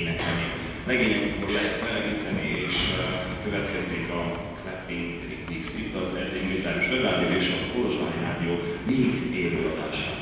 énekelni. Legényekor lehet melegíteni, és uh, következik a Clapping Remix itt az Erdély Militáris Megállítás és a Kolozsvári Rádió még élő adásában.